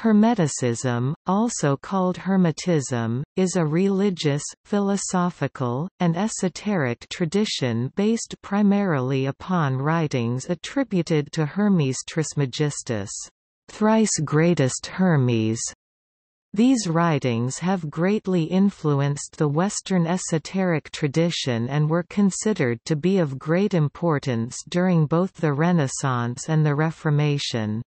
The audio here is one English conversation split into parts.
Hermeticism, also called Hermetism, is a religious, philosophical, and esoteric tradition based primarily upon writings attributed to Hermes Trismegistus, thrice greatest Hermes. These writings have greatly influenced the Western esoteric tradition and were considered to be of great importance during both the Renaissance and the Reformation.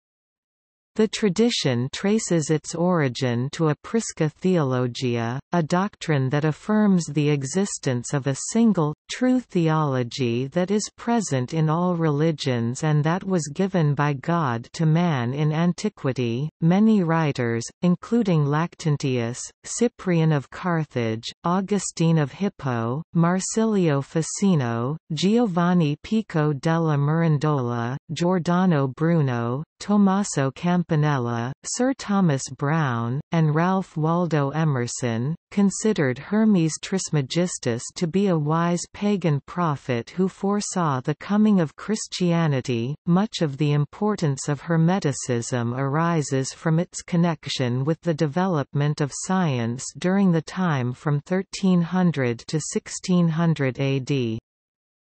The tradition traces its origin to a Prisca theologia, a doctrine that affirms the existence of a single, true theology that is present in all religions and that was given by God to man in antiquity. Many writers, including Lactantius, Cyprian of Carthage, Augustine of Hippo, Marsilio Ficino, Giovanni Pico della Mirandola, Giordano Bruno, Tommaso Campanella, Sir Thomas Browne, and Ralph Waldo Emerson, considered Hermes Trismegistus to be a wise pagan prophet who foresaw the coming of Christianity. Much of the importance of Hermeticism arises from its connection with the development of science during the time from 1300 to 1600 AD.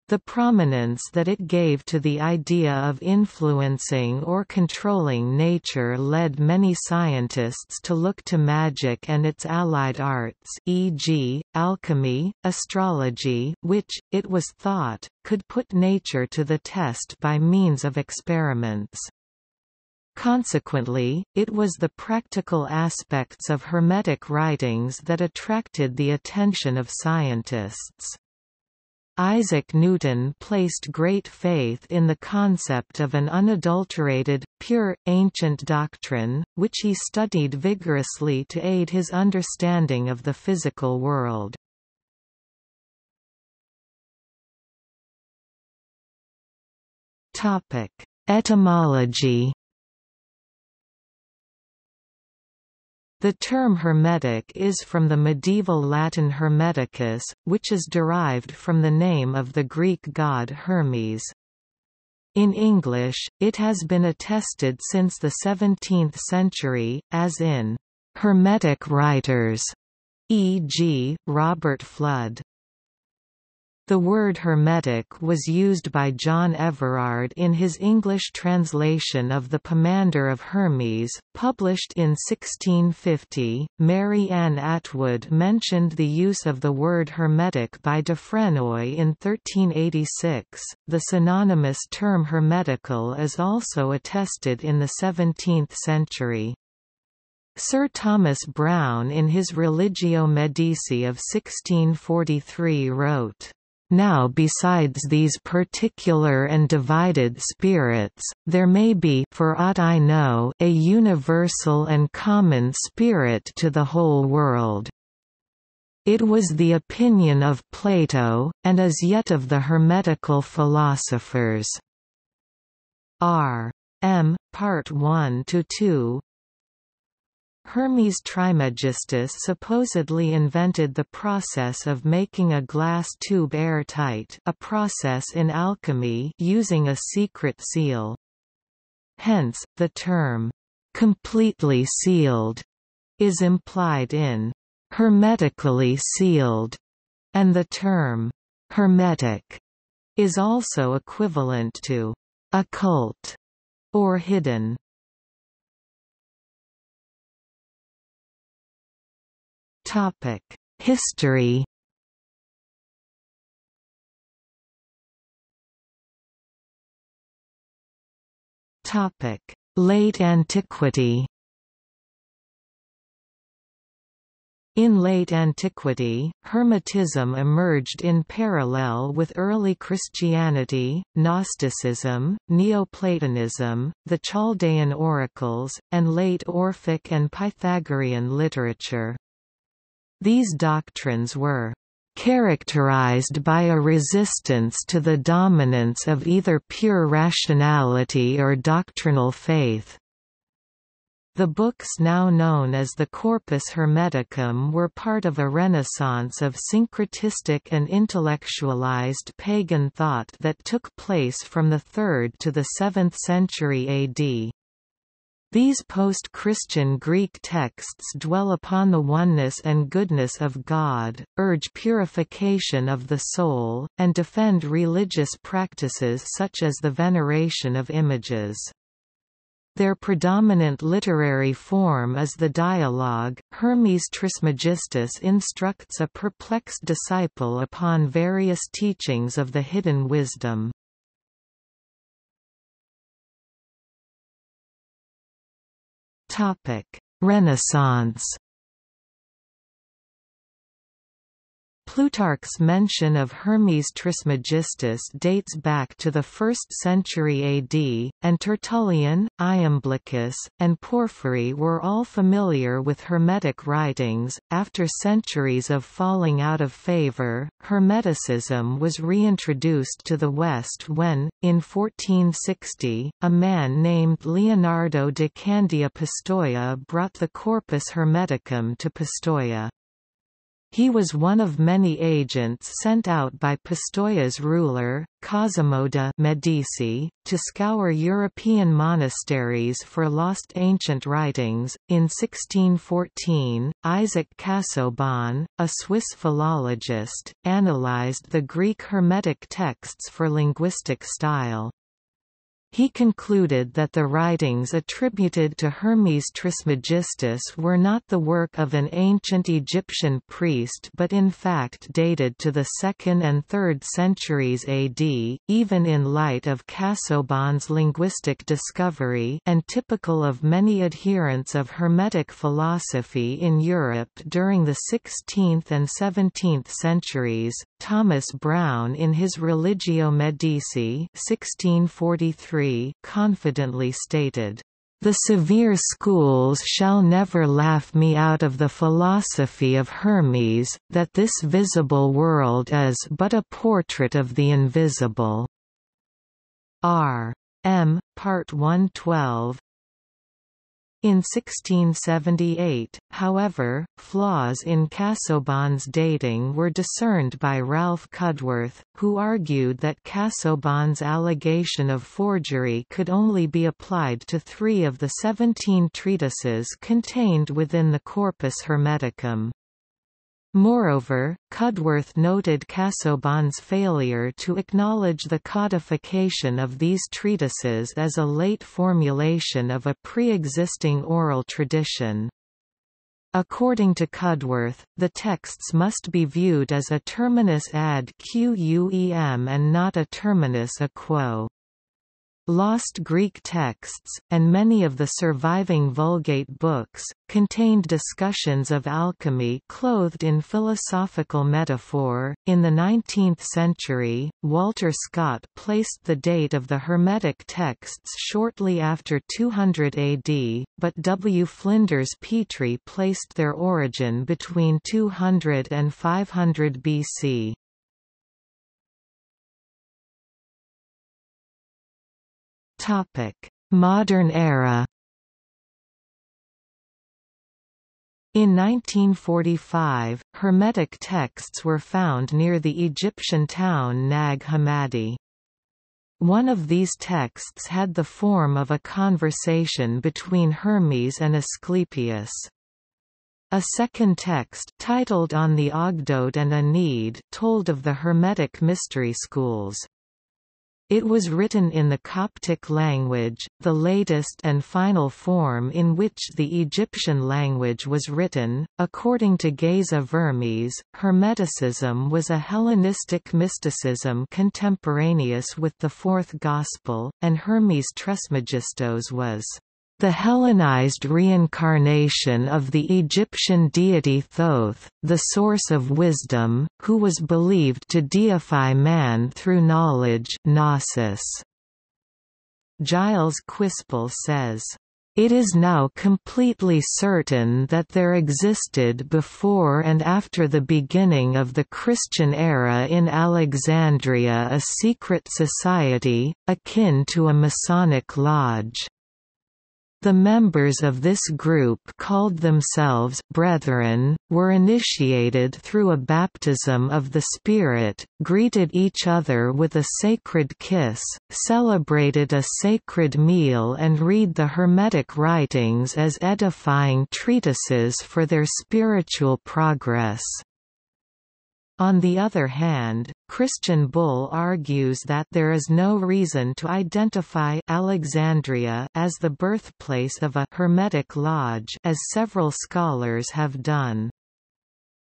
The prominence that it gave to the idea of influencing or controlling nature led many scientists to look to magic and its allied arts e.g., alchemy, astrology which, it was thought, could put nature to the test by means of experiments. Consequently, it was the practical aspects of Hermetic writings that attracted the attention of scientists. Isaac Newton placed great faith in the concept of an unadulterated, pure, ancient doctrine, which he studied vigorously to aid his understanding of the physical world. Etymology The term Hermetic is from the medieval Latin Hermeticus, which is derived from the name of the Greek god Hermes. In English, it has been attested since the 17th century, as in Hermetic writers, e.g., Robert Fludd. The word Hermetic was used by John Everard in his English translation of The Pomander of Hermes, published in 1650. Mary Ann Atwood mentioned the use of the word Hermetic by Dufresnoy in 1386. The synonymous term hermetical is also attested in the 17th century. Sir Thomas Browne in his Religio Medici of 1643 wrote, now besides these particular and divided spirits, there may be for aught I know a universal and common spirit to the whole world. It was the opinion of Plato, and as yet of the Hermetical philosophers. R. M. Part 1–2 Hermes Trismegistus supposedly invented the process of making a glass tube airtight a process in alchemy using a secret seal. Hence, the term, "'completely sealed' is implied in "'hermetically sealed' and the term, "'hermetic' is also equivalent to "'occult' or hidden. Topic: History. Topic: Late Antiquity. In late antiquity, Hermetism emerged in parallel with early Christianity, Gnosticism, Neoplatonism, the Chaldean oracles, and late Orphic and Pythagorean literature. These doctrines were characterized by a resistance to the dominance of either pure rationality or doctrinal faith. The books now known as the Corpus Hermeticum were part of a renaissance of syncretistic and intellectualized pagan thought that took place from the 3rd to the 7th century AD. These post-Christian Greek texts dwell upon the oneness and goodness of God, urge purification of the soul, and defend religious practices such as the veneration of images. Their predominant literary form is the dialogue. Hermes Trismegistus instructs a perplexed disciple upon various teachings of the hidden wisdom. Renaissance Plutarch's mention of Hermes Trismegistus dates back to the 1st century AD, and Tertullian, Iamblichus, and Porphyry were all familiar with Hermetic writings. After centuries of falling out of favor, Hermeticism was reintroduced to the West when, in 1460, a man named Leonardo de Candia Pistoia brought the Corpus Hermeticum to Pistoia. He was one of many agents sent out by Pistoia's ruler, Cosimo de' Medici, to scour European monasteries for lost ancient writings. In 1614, Isaac Casaubon, a Swiss philologist, analyzed the Greek Hermetic texts for linguistic style. He concluded that the writings attributed to Hermes Trismegistus were not the work of an ancient Egyptian priest but in fact dated to the 2nd and 3rd centuries AD, even in light of Casaubon's linguistic discovery and typical of many adherents of Hermetic philosophy in Europe during the 16th and 17th centuries. Thomas Browne in his Religio Medici 1643 confidently stated, "...the severe schools shall never laugh me out of the philosophy of Hermes, that this visible world is but a portrait of the invisible." R. M. Part 112 in 1678, however, flaws in Casaubon's dating were discerned by Ralph Cudworth, who argued that Casaubon's allegation of forgery could only be applied to three of the seventeen treatises contained within the Corpus Hermeticum. Moreover, Cudworth noted Casaubon's failure to acknowledge the codification of these treatises as a late formulation of a pre-existing oral tradition. According to Cudworth, the texts must be viewed as a terminus ad quem and not a terminus a quo. Lost Greek texts, and many of the surviving Vulgate books, contained discussions of alchemy clothed in philosophical metaphor. In the 19th century, Walter Scott placed the date of the Hermetic texts shortly after 200 AD, but W. Flinders Petrie placed their origin between 200 and 500 BC. Modern era In 1945, Hermetic texts were found near the Egyptian town Nag Hammadi. One of these texts had the form of a conversation between Hermes and Asclepius. A second text titled On the Ogdoad and Ennead told of the Hermetic mystery schools. It was written in the Coptic language, the latest and final form in which the Egyptian language was written. According to Geza Vermes, Hermeticism was a Hellenistic mysticism contemporaneous with the Fourth Gospel, and Hermes Trismegistos was the Hellenized reincarnation of the Egyptian deity Thoth, the source of wisdom, who was believed to deify man through knowledge gnosis. Gilles Quispel says, it is now completely certain that there existed before and after the beginning of the Christian era in Alexandria a secret society, akin to a Masonic lodge. The members of this group called themselves «brethren», were initiated through a baptism of the Spirit, greeted each other with a sacred kiss, celebrated a sacred meal and read the Hermetic writings as edifying treatises for their spiritual progress. On the other hand, Christian Bull argues that there is no reason to identify Alexandria as the birthplace of a Hermetic lodge as several scholars have done.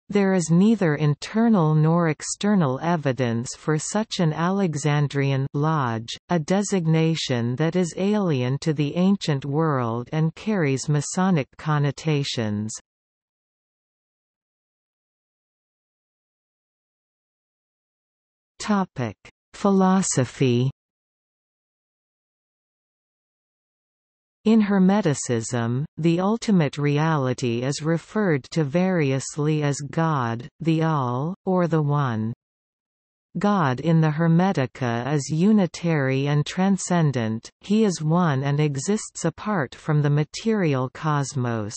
There is neither internal nor external evidence for such an Alexandrian lodge, a designation that is alien to the ancient world and carries Masonic connotations. Topic: Philosophy. In Hermeticism, the ultimate reality is referred to variously as God, the All, or the One. God in the Hermetica is unitary and transcendent, he is one and exists apart from the material cosmos.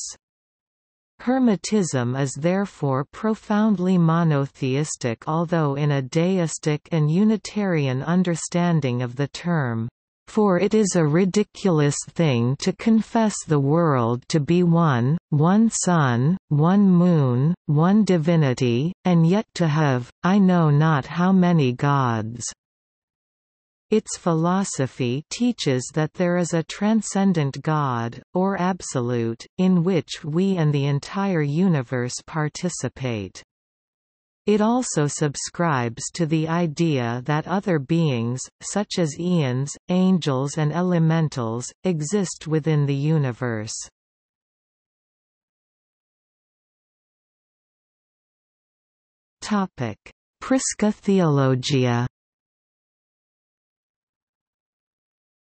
Hermetism is therefore profoundly monotheistic although in a deistic and Unitarian understanding of the term. For it is a ridiculous thing to confess the world to be one, one sun, one moon, one divinity, and yet to have, I know not how many gods. Its philosophy teaches that there is a transcendent God, or absolute, in which we and the entire universe participate. It also subscribes to the idea that other beings, such as eons, angels and elementals, exist within the universe. Prisca Theologia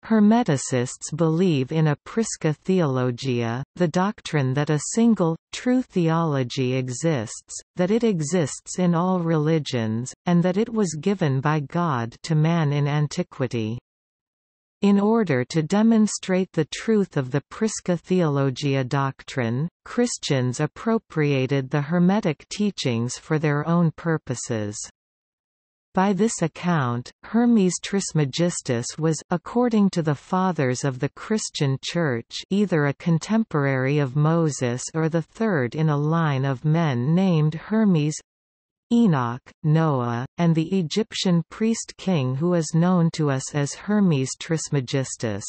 Hermeticists believe in a prisca theologia, the doctrine that a single, true theology exists, that it exists in all religions, and that it was given by God to man in antiquity. In order to demonstrate the truth of the Prisca Theologia doctrine, Christians appropriated the Hermetic teachings for their own purposes. By this account, Hermes Trismegistus was according to the Fathers of the Christian Church either a contemporary of Moses or the third in a line of men named Hermes Enoch, Noah, and the Egyptian priest-king who is known to us as Hermes Trismegistus.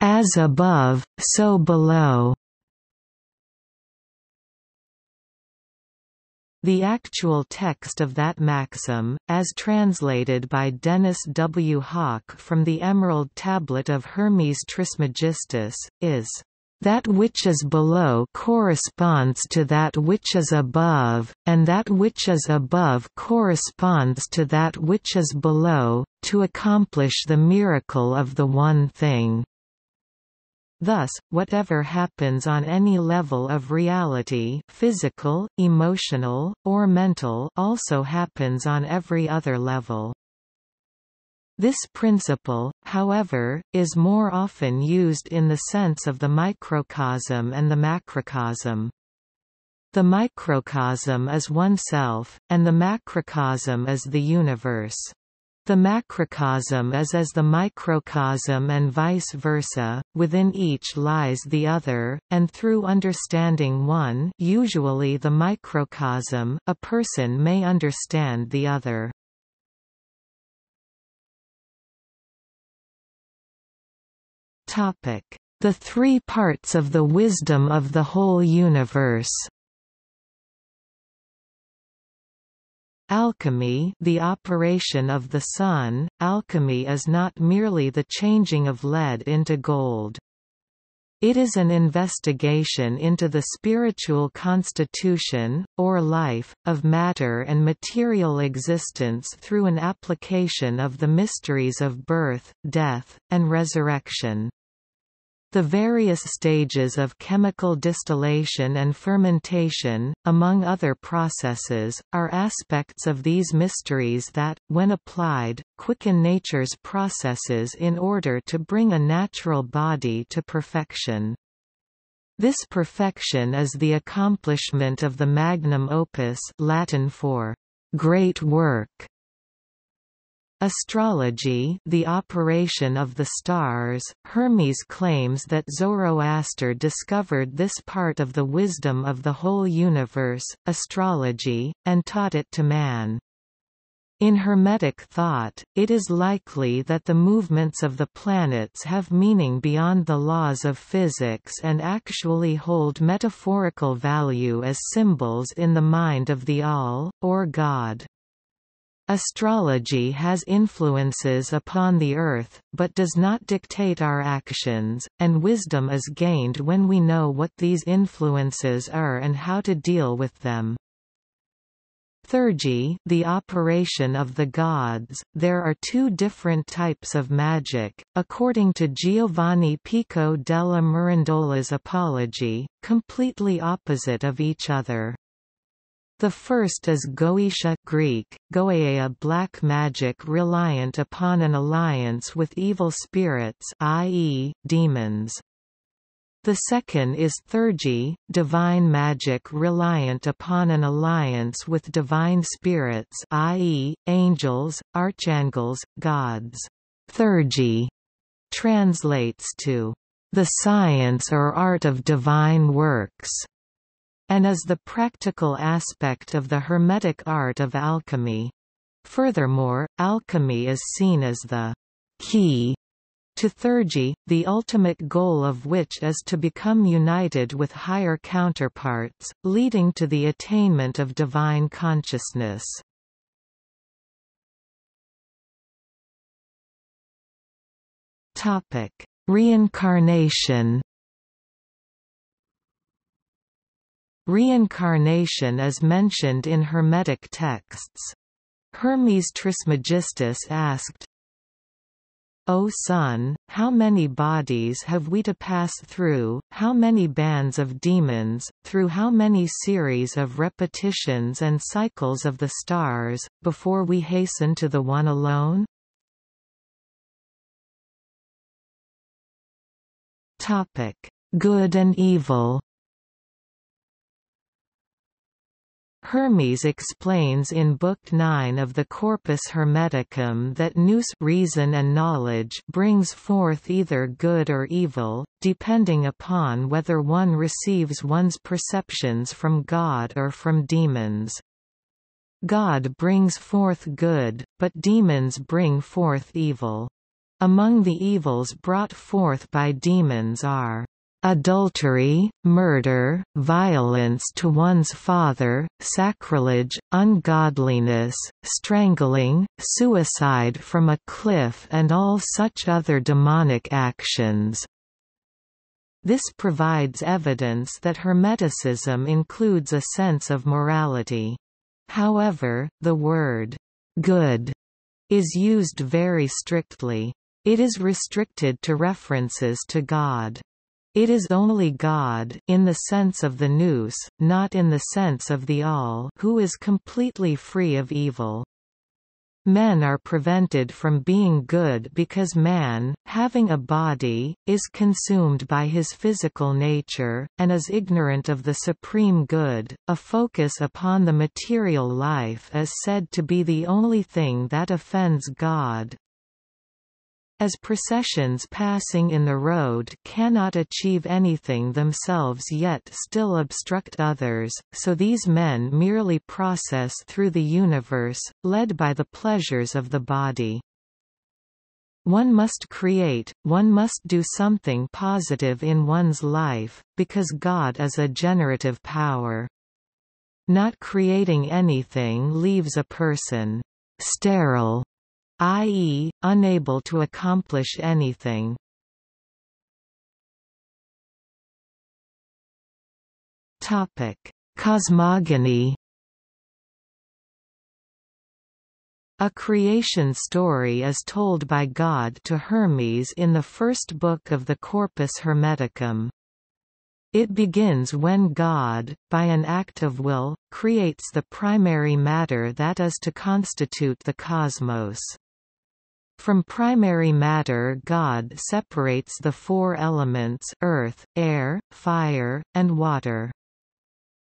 As above, so below The actual text of that maxim, as translated by Dennis W. Hauck from the Emerald Tablet of Hermes Trismegistus, is, "...that which is below corresponds to that which is above, and that which is above corresponds to that which is below, to accomplish the miracle of the one thing." Thus, whatever happens on any level of reality physical, emotional, or mental also happens on every other level. This principle, however, is more often used in the sense of the microcosm and the macrocosm. The microcosm is oneself, and the macrocosm is the universe. The macrocosm is as the microcosm and vice versa, within each lies the other, and through understanding one usually the microcosm, a person may understand the other. The three parts of the wisdom of the whole universe Alchemy the operation of the sun, alchemy is not merely the changing of lead into gold. It is an investigation into the spiritual constitution, or life, of matter and material existence through an application of the mysteries of birth, death, and resurrection. The various stages of chemical distillation and fermentation, among other processes, are aspects of these mysteries that, when applied, quicken nature's processes in order to bring a natural body to perfection. This perfection is the accomplishment of the magnum opus Latin for great work Astrology the operation of the stars, Hermes claims that Zoroaster discovered this part of the wisdom of the whole universe, astrology, and taught it to man. In Hermetic thought, it is likely that the movements of the planets have meaning beyond the laws of physics and actually hold metaphorical value as symbols in the mind of the All, or God. Astrology has influences upon the earth, but does not dictate our actions, and wisdom is gained when we know what these influences are and how to deal with them. Theurgy the operation of the gods, there are two different types of magic, according to Giovanni Pico della Mirandola's Apology, completely opposite of each other. The first is Goetia Greek, Goeia black magic reliant upon an alliance with evil spirits i.e., demons. The second is Theurgy, divine magic reliant upon an alliance with divine spirits i.e., angels, archangels, gods. Theurgy translates to the science or art of divine works and is the practical aspect of the Hermetic art of alchemy. Furthermore, alchemy is seen as the key to theurgy, the ultimate goal of which is to become united with higher counterparts, leading to the attainment of divine consciousness. Reincarnation Reincarnation is mentioned in Hermetic texts. Hermes Trismegistus asked, O Sun, how many bodies have we to pass through, how many bands of demons, through how many series of repetitions and cycles of the stars, before we hasten to the one alone? Good and evil Hermes explains in Book 9 of the Corpus Hermeticum that nous reason and knowledge brings forth either good or evil, depending upon whether one receives one's perceptions from God or from demons. God brings forth good, but demons bring forth evil. Among the evils brought forth by demons are adultery, murder, violence to one's father, sacrilege, ungodliness, strangling, suicide from a cliff and all such other demonic actions. This provides evidence that Hermeticism includes a sense of morality. However, the word good is used very strictly. It is restricted to references to God. It is only God in the sense of the nous, not in the sense of the all who is completely free of evil. Men are prevented from being good because man, having a body, is consumed by his physical nature, and is ignorant of the supreme good. A focus upon the material life is said to be the only thing that offends God, as processions passing in the road cannot achieve anything themselves yet still obstruct others, so these men merely process through the universe, led by the pleasures of the body. One must create, one must do something positive in one's life, because God is a generative power. Not creating anything leaves a person sterile i.e., unable to accomplish anything. Topic: Cosmogony. A creation story is told by God to Hermes in the first book of the Corpus Hermeticum. It begins when God, by an act of will, creates the primary matter that is to constitute the cosmos. From primary matter God separates the four elements earth, air, fire, and water.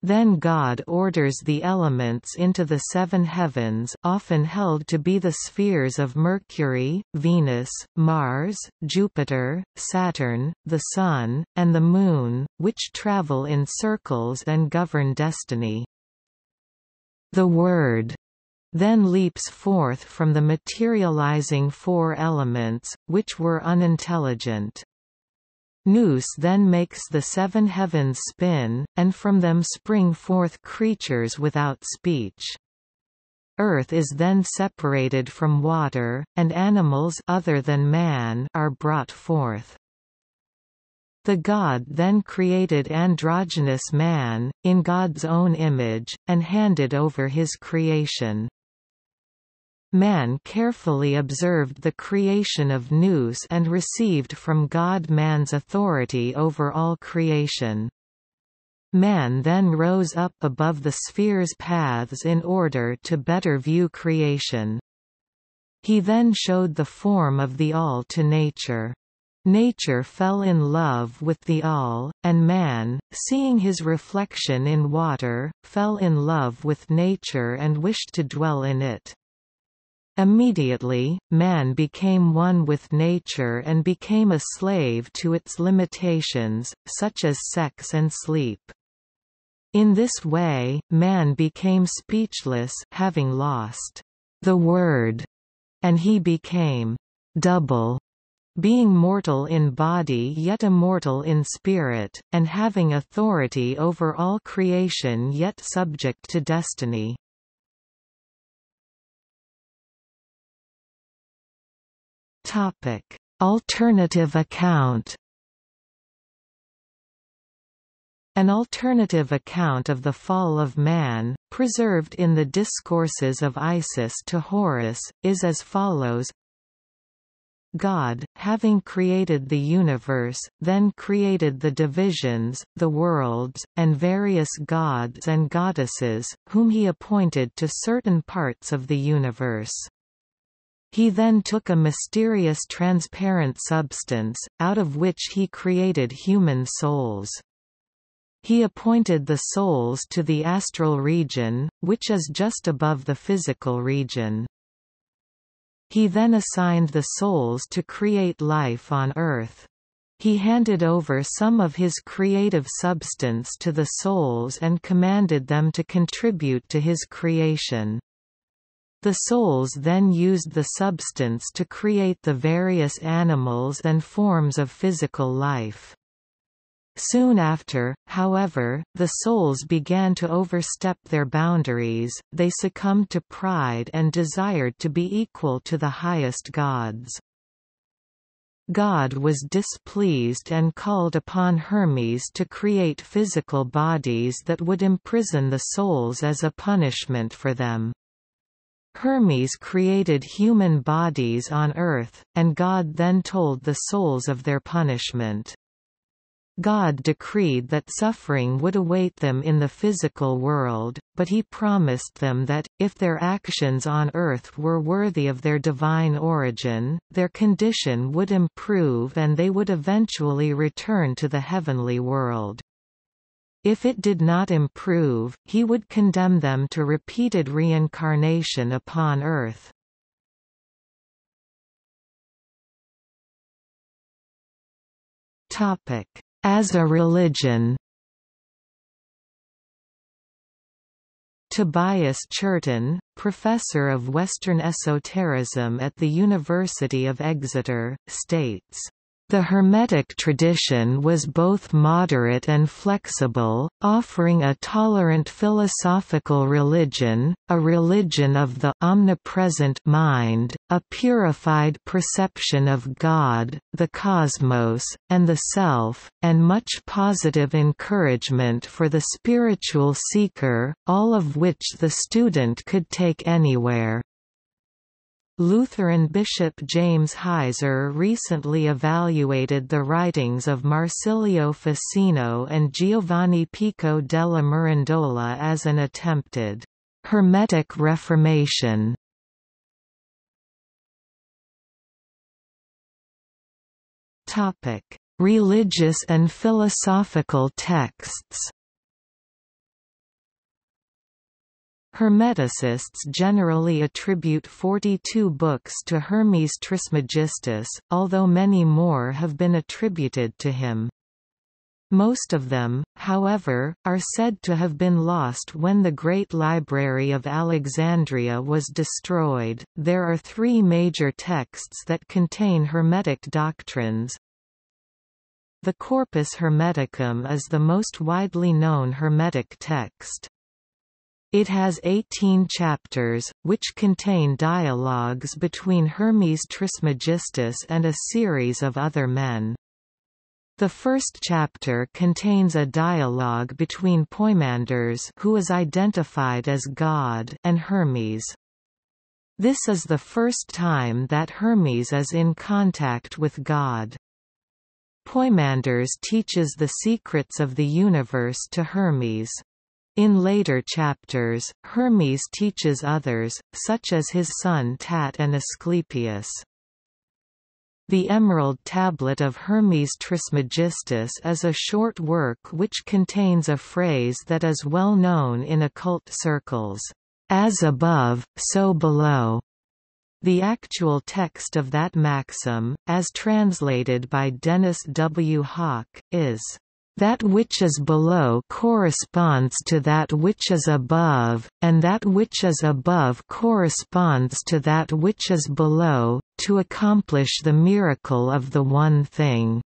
Then God orders the elements into the seven heavens often held to be the spheres of Mercury, Venus, Mars, Jupiter, Saturn, the Sun, and the Moon, which travel in circles and govern destiny. The Word then leaps forth from the materializing four elements, which were unintelligent. Nous then makes the seven heavens spin, and from them spring forth creatures without speech. Earth is then separated from water, and animals other than man are brought forth. The god then created androgynous man, in God's own image, and handed over his creation. Man carefully observed the creation of Nous and received from God man's authority over all creation. Man then rose up above the sphere's paths in order to better view creation. He then showed the form of the all to nature. Nature fell in love with the all, and man, seeing his reflection in water, fell in love with nature and wished to dwell in it. Immediately, man became one with nature and became a slave to its limitations, such as sex and sleep. In this way, man became speechless having lost the word, and he became double, being mortal in body yet immortal in spirit, and having authority over all creation yet subject to destiny. Topic: Alternative account. An alternative account of the fall of man, preserved in the Discourses of Isis to Horus, is as follows God, having created the universe, then created the divisions, the worlds, and various gods and goddesses, whom he appointed to certain parts of the universe. He then took a mysterious transparent substance, out of which he created human souls. He appointed the souls to the astral region, which is just above the physical region. He then assigned the souls to create life on Earth. He handed over some of his creative substance to the souls and commanded them to contribute to his creation. The souls then used the substance to create the various animals and forms of physical life. Soon after, however, the souls began to overstep their boundaries, they succumbed to pride and desired to be equal to the highest gods. God was displeased and called upon Hermes to create physical bodies that would imprison the souls as a punishment for them. Hermes created human bodies on earth, and God then told the souls of their punishment. God decreed that suffering would await them in the physical world, but he promised them that, if their actions on earth were worthy of their divine origin, their condition would improve and they would eventually return to the heavenly world. If it did not improve, he would condemn them to repeated reincarnation upon earth. As a religion Tobias Churton, professor of Western esotericism at the University of Exeter, states the Hermetic tradition was both moderate and flexible, offering a tolerant philosophical religion, a religion of the omnipresent mind, a purified perception of God, the cosmos, and the self, and much positive encouragement for the spiritual seeker, all of which the student could take anywhere. Lutheran Bishop James Heiser recently evaluated the writings of Marsilio Ficino and Giovanni Pico della Mirandola as an attempted Hermetic Reformation. Topic: Religious and philosophical texts Hermeticists generally attribute 42 books to Hermes Trismegistus, although many more have been attributed to him. Most of them, however, are said to have been lost when the Great Library of Alexandria was destroyed. There are three major texts that contain Hermetic doctrines. The Corpus Hermeticum is the most widely known Hermetic text. It has 18 chapters, which contain dialogues between Hermes Trismegistus and a series of other men. The first chapter contains a dialogue between Poimandres who is identified as God and Hermes. This is the first time that Hermes is in contact with God. Poimandres teaches the secrets of the universe to Hermes. In later chapters, Hermes teaches others, such as his son Tat and Asclepius. The Emerald Tablet of Hermes Trismegistus is a short work which contains a phrase that is well known in occult circles, "'As above, so below'". The actual text of that maxim, as translated by Dennis W. Hauck, is that which is below corresponds to that which is above, and that which is above corresponds to that which is below, to accomplish the miracle of the one thing.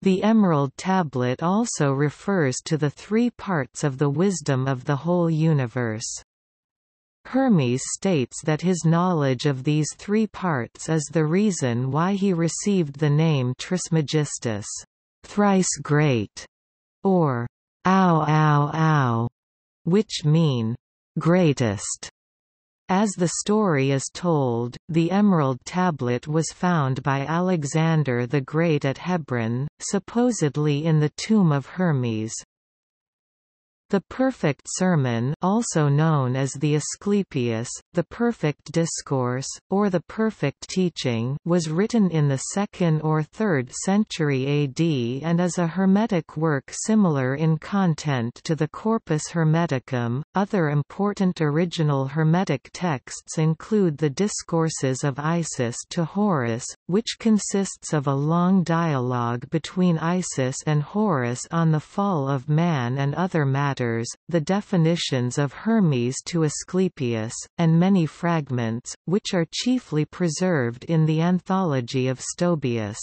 The Emerald Tablet also refers to the three parts of the wisdom of the whole universe. Hermes states that his knowledge of these three parts is the reason why he received the name Trismegistus thrice great, or ow ow ow, which mean greatest. As the story is told, the Emerald Tablet was found by Alexander the Great at Hebron, supposedly in the tomb of Hermes. The Perfect Sermon also known as the Asclepius, the Perfect Discourse, or the Perfect Teaching was written in the 2nd or 3rd century AD and is a Hermetic work similar in content to the Corpus Hermeticum. Other important original Hermetic texts include the Discourses of Isis to Horus, which consists of a long dialogue between Isis and Horus on the fall of man and other matters matters, the definitions of Hermes to Asclepius, and many fragments, which are chiefly preserved in the Anthology of Stobaeus.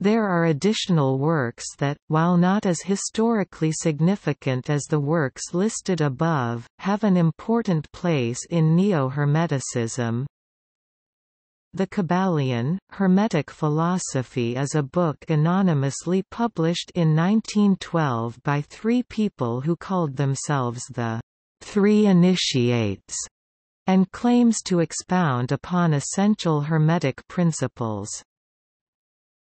There are additional works that, while not as historically significant as the works listed above, have an important place in Neo-Hermeticism, the Kybalion, Hermetic Philosophy is a book anonymously published in 1912 by three people who called themselves the Three Initiates, and claims to expound upon essential Hermetic principles.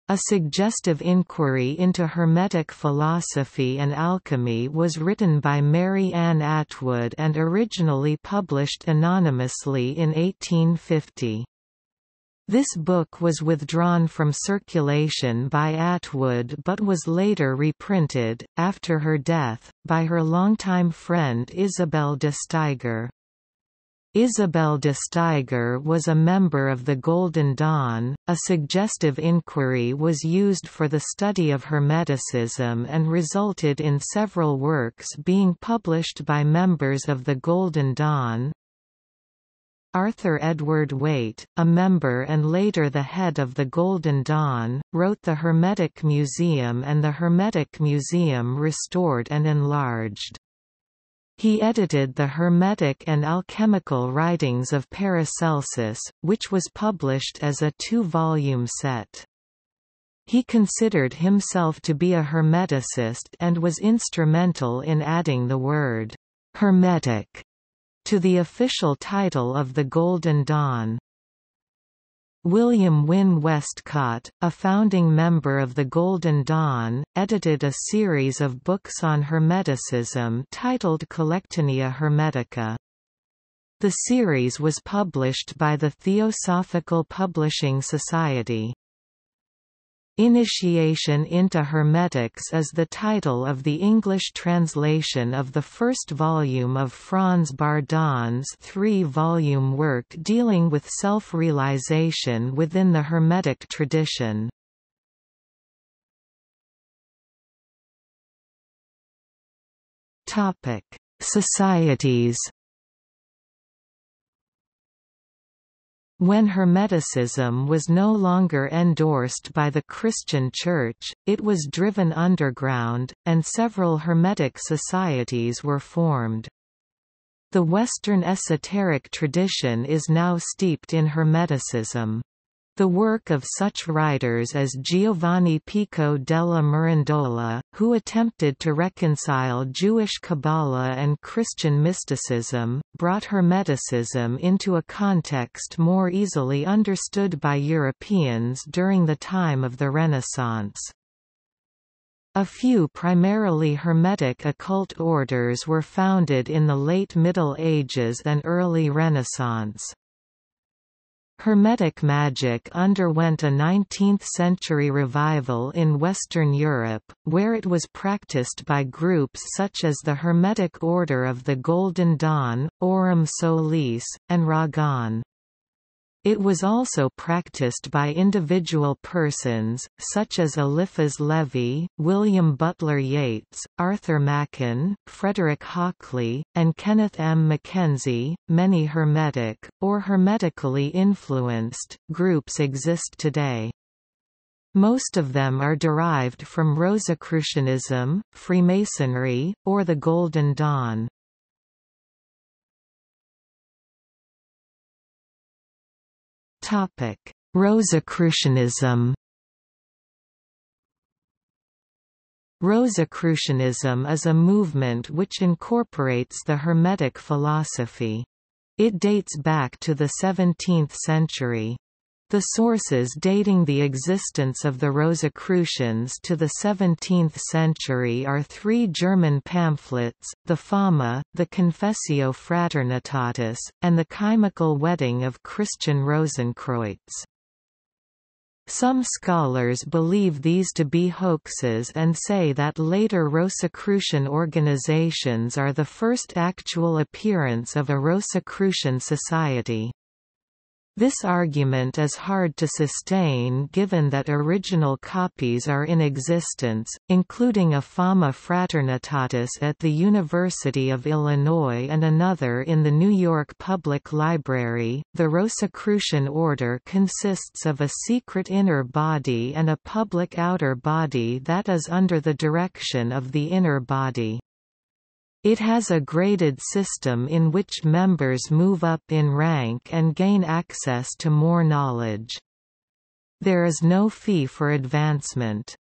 A suggestive inquiry into Hermetic philosophy and alchemy was written by Mary Ann Atwood and originally published anonymously in 1850. This book was withdrawn from circulation by Atwood but was later reprinted, after her death, by her longtime friend Isabel de Steiger. Isabel de Steiger was a member of the Golden Dawn. A suggestive inquiry was used for the study of Hermeticism and resulted in several works being published by members of the Golden Dawn, Arthur Edward Waite, a member and later the head of the Golden Dawn, wrote the Hermetic Museum and the Hermetic Museum Restored and Enlarged. He edited the Hermetic and Alchemical Writings of Paracelsus, which was published as a two-volume set. He considered himself to be a Hermeticist and was instrumental in adding the word «Hermetic» to the official title of the Golden Dawn. William Wynne Westcott, a founding member of the Golden Dawn, edited a series of books on Hermeticism titled Collectanea Hermetica. The series was published by the Theosophical Publishing Society. Initiation into Hermetics is the title of the English translation of the first volume of Franz Bardon's three-volume work dealing with self-realization within the Hermetic tradition. Societies When Hermeticism was no longer endorsed by the Christian Church, it was driven underground, and several Hermetic societies were formed. The Western esoteric tradition is now steeped in Hermeticism. The work of such writers as Giovanni Pico della Mirandola, who attempted to reconcile Jewish Kabbalah and Christian mysticism, brought Hermeticism into a context more easily understood by Europeans during the time of the Renaissance. A few primarily Hermetic occult orders were founded in the late Middle Ages and early Renaissance. Hermetic magic underwent a 19th-century revival in Western Europe, where it was practiced by groups such as the Hermetic Order of the Golden Dawn, Aurum Solis, and Ragon. It was also practiced by individual persons, such as Eliphas Levi, William Butler Yeats, Arthur Machen, Frederick Hockley, and Kenneth M. Mackenzie. Many Hermetic, or Hermetically influenced, groups exist today. Most of them are derived from Rosicrucianism, Freemasonry, or the Golden Dawn. Topic: Rosicrucianism. Rosicrucianism is a movement which incorporates the Hermetic philosophy. It dates back to the 17th century. The sources dating the existence of the Rosicrucians to the 17th century are three German pamphlets, the Fama, the Confessio Fraternitatis, and the Chymical Wedding of Christian Rosenkreutz. Some scholars believe these to be hoaxes and say that later Rosicrucian organizations are the first actual appearance of a Rosicrucian society. This argument is hard to sustain given that original copies are in existence, including a Fama Fraternitatis at the University of Illinois and another in the New York Public Library. The Rosicrucian order consists of a secret inner body and a public outer body that is under the direction of the inner body. It has a graded system in which members move up in rank and gain access to more knowledge. There is no fee for advancement.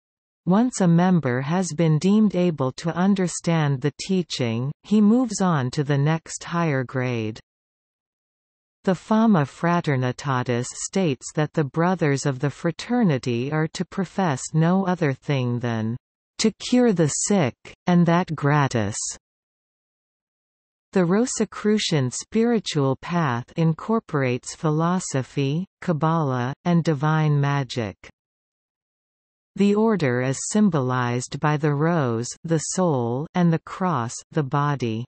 Once a member has been deemed able to understand the teaching, he moves on to the next higher grade. The Fama Fraternitatis states that the brothers of the fraternity are to profess no other thing than to cure the sick, and that gratis. The Rosicrucian spiritual path incorporates philosophy, Kabbalah, and divine magic. The order is symbolized by the rose the soul and the cross the body.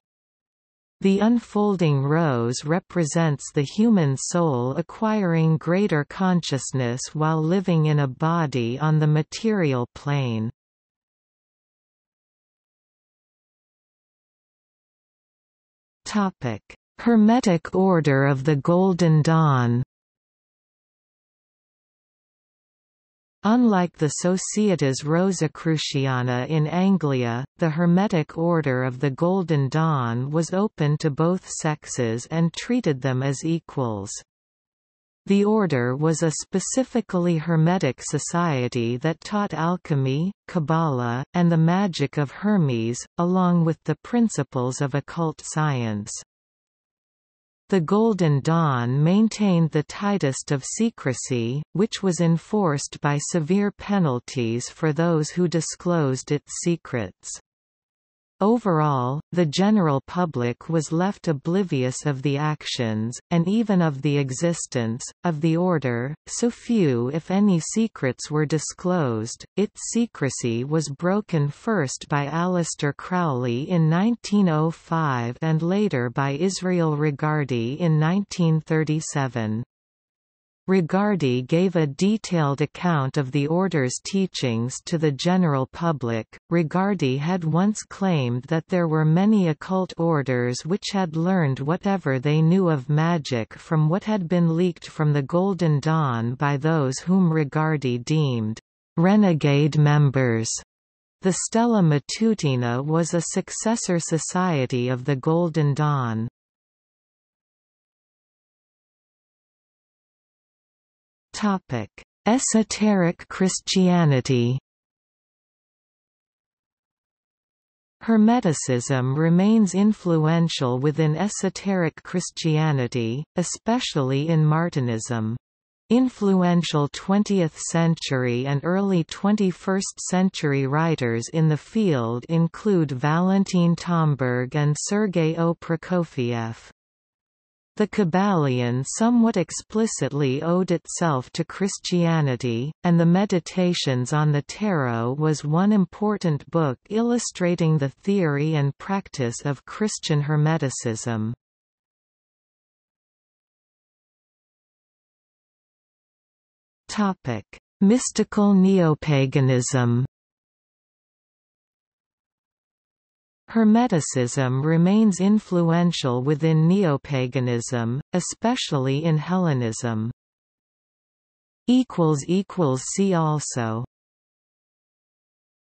The unfolding rose represents the human soul acquiring greater consciousness while living in a body on the material plane. Topic: Hermetic Order of the Golden Dawn. Unlike the Societas Rosicruciana in Anglia, the Hermetic Order of the Golden Dawn was open to both sexes and treated them as equals. The order was a specifically Hermetic society that taught alchemy, Kabbalah, and the magic of Hermes, along with the principles of occult science. The Golden Dawn maintained the tightest of secrecy, which was enforced by severe penalties for those who disclosed its secrets. Overall, the general public was left oblivious of the actions, and even of the existence, of the order, so few if any secrets were disclosed. Its secrecy was broken first by Aleister Crowley in 1905 and later by Israel Regardie in 1937. Regardie gave a detailed account of the Order's teachings to the general public. Regardie had once claimed that there were many occult orders which had learned whatever they knew of magic from what had been leaked from the Golden Dawn by those whom Regardie deemed renegade members. The Stella Matutina was a successor society of the Golden Dawn. Topic: Esoteric Christianity. Hermeticism remains influential within esoteric Christianity, especially in Martinism. Influential 20th-century and early 21st-century writers in the field include Valentin Tomberg and Sergei O. Prokofiev. The Kybalion somewhat explicitly owed itself to Christianity, and the Meditations on the Tarot was one important book illustrating the theory and practice of Christian Hermeticism. Mystical neopaganism Hermeticism remains influential within neopaganism, especially in Hellenism. See also